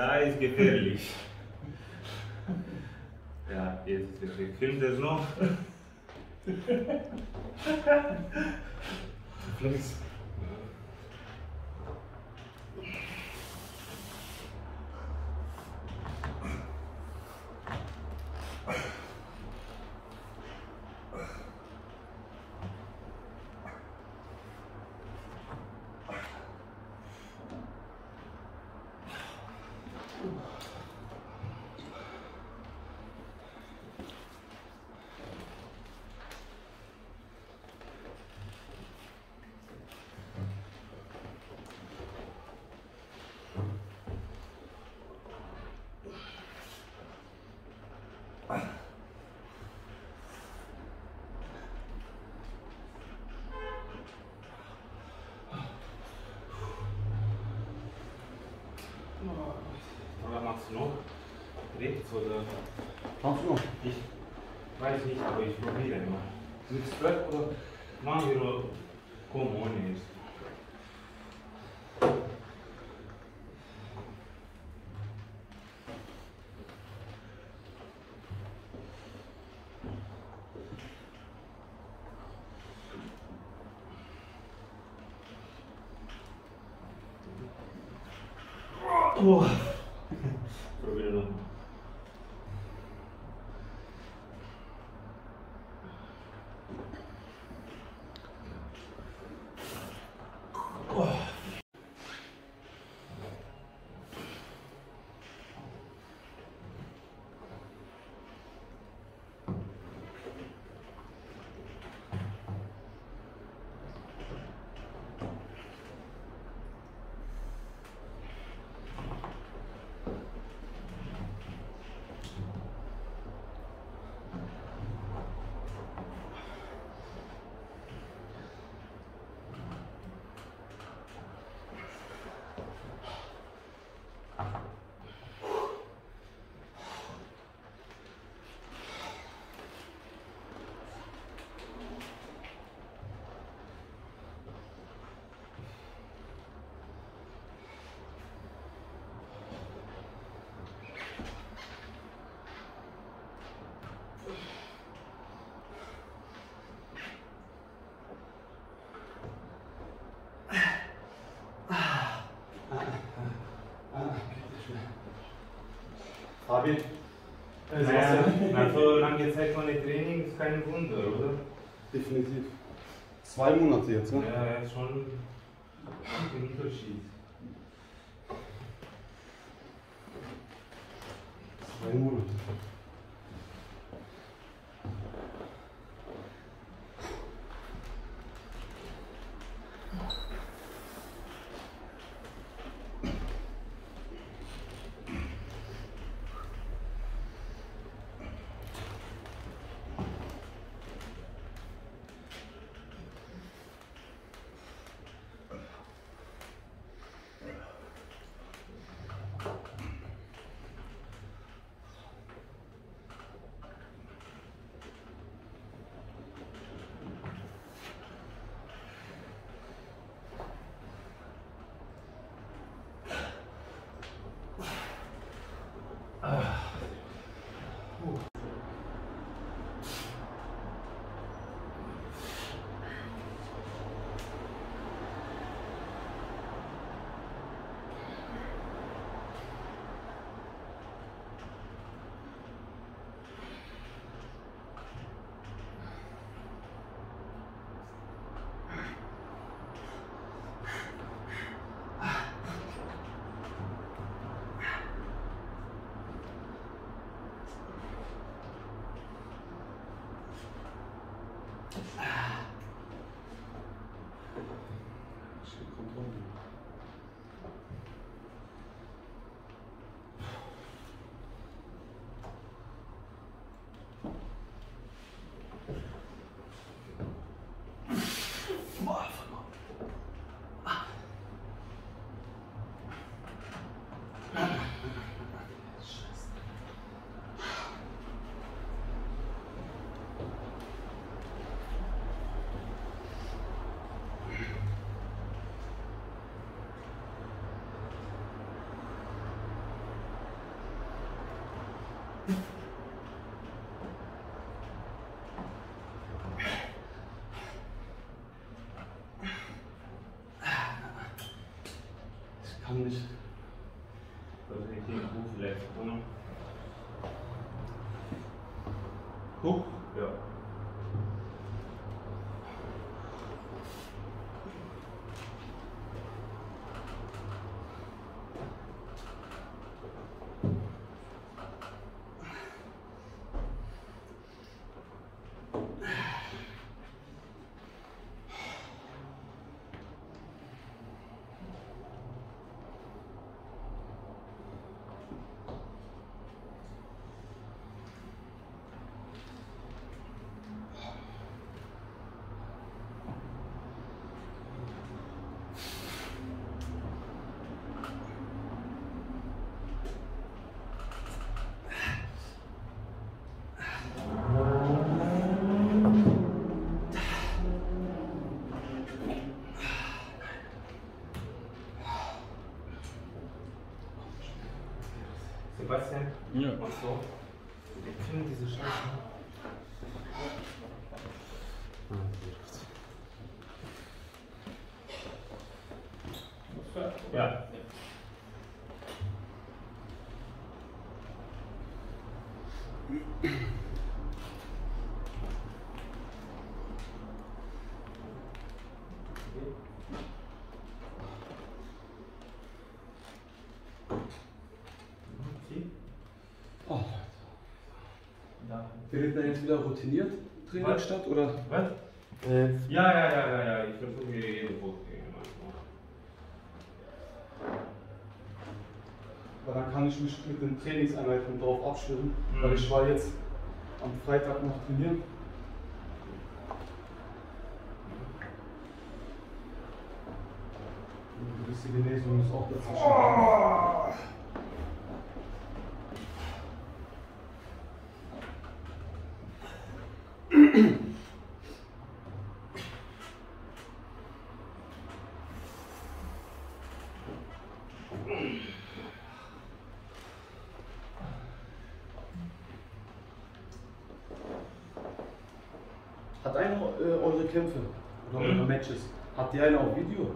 da ist gefährlich. Ja, jetzt. Filmt es noch? Oder? Kannst du noch? Ich weiß nicht, aber ich probiere mal. Mit Strap oder? Machen wir ohne jetzt. Oh. Probiere noch. Nach so langer Zeit ohne Training ist kein Wunder, oder? Definitiv. Zwei Monate jetzt, ne? Ja, schon ein Unterschied. Zwei Monate. Uh. Ah. kann nicht. Sollte ich den Kuh vielleicht ohne. Huch? Ja. So. Ich finde diese Scheiße. Ja. Okay. Oh. Da. Findet dann jetzt wieder routiniert Training Was? statt? Oder? Was? Äh, Ja, ja, ja, ja, ja. Ich versuche jede Woche. weil dann kann ich mich mit den Trainingseinheiten darauf abstimmen. Mhm. Weil ich war jetzt am Freitag noch trainieren. Eine gewisse Genesung ist auch dazwischen. Hat einer äh, eure Kämpfe oder Mhm. eure Matches? Hat die eine auf Video?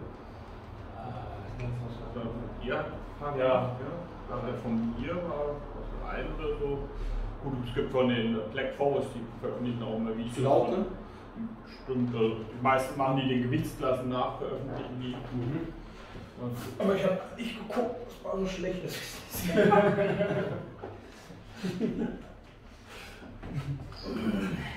Ja, ja, ja. Also von mir war das ein oder so. Gut, es gibt von den Black Forest, die veröffentlichen auch immer Videos. Laute? Stimmt, also die meisten machen die den Gewichtsklassen nach, veröffentlichen die. Mhm. Aber ich habe nicht geguckt, das war so schlecht, dass ich Ist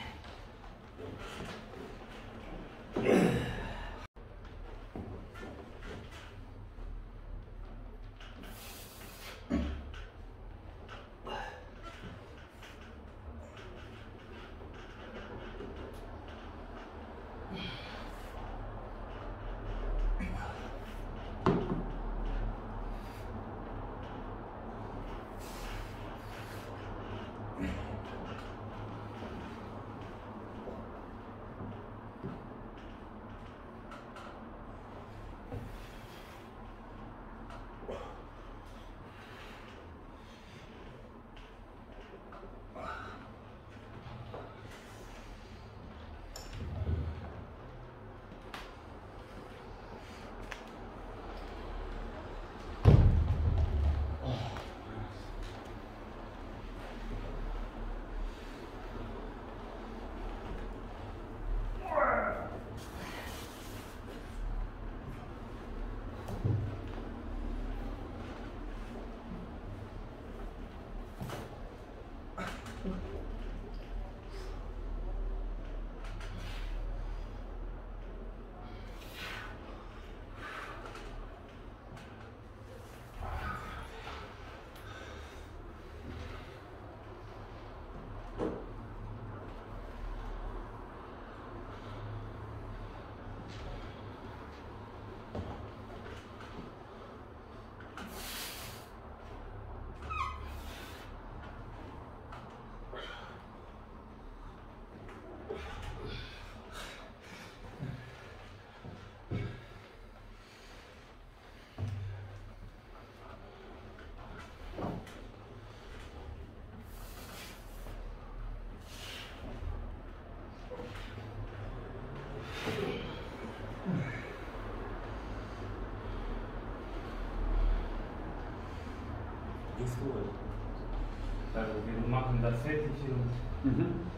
gut. Also wir machen das fertig und Mhm.